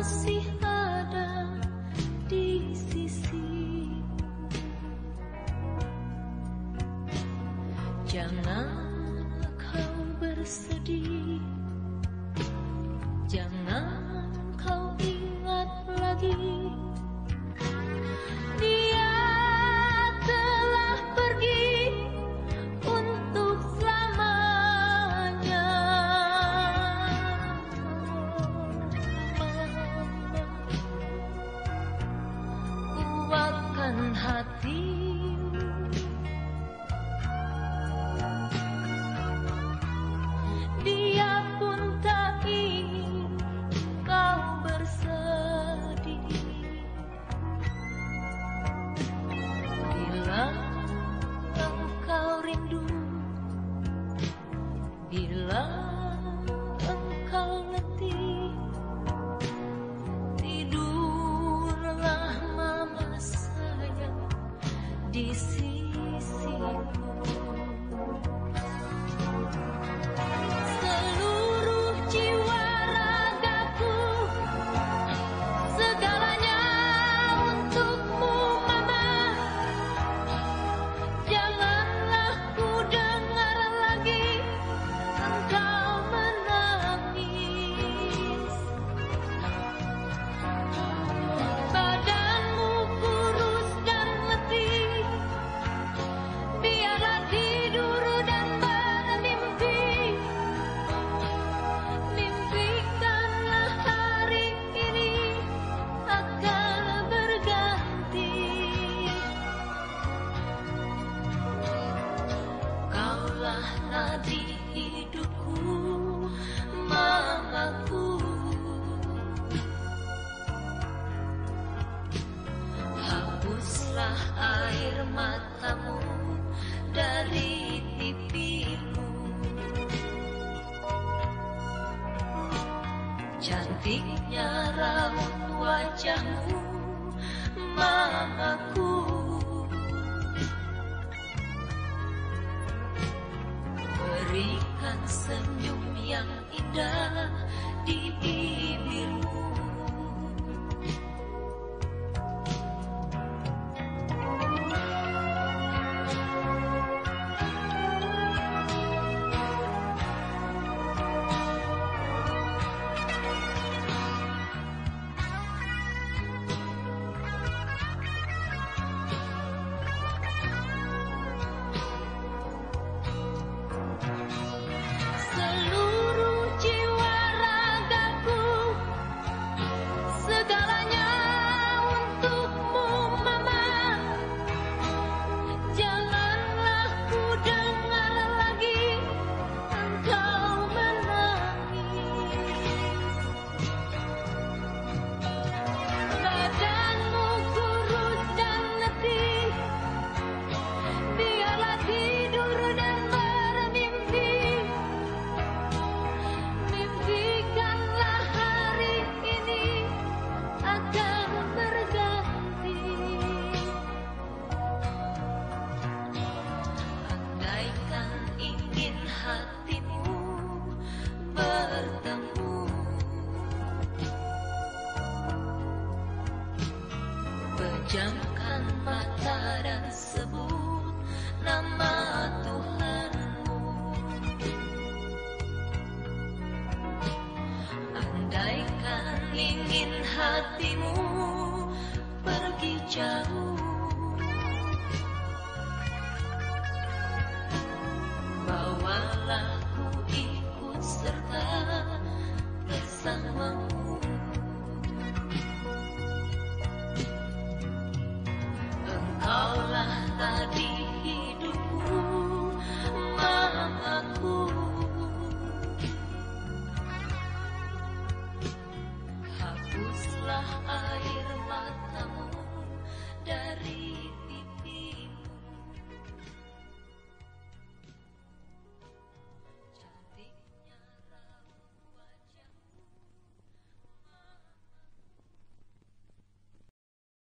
masih ada di sisi. Jangan kau bersedih Cantiknya raut wajahmu Mamaku. Berikan senyum yang indah di bibirmu Pejamkan mata dan sebut nama Tuhanmu. Andaikan ingin hatimu pergi jauh